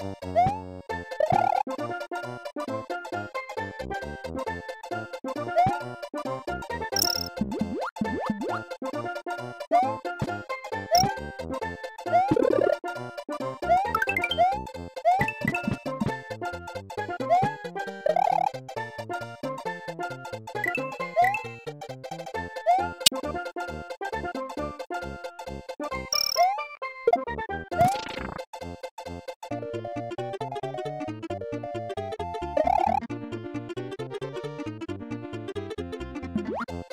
Woo! you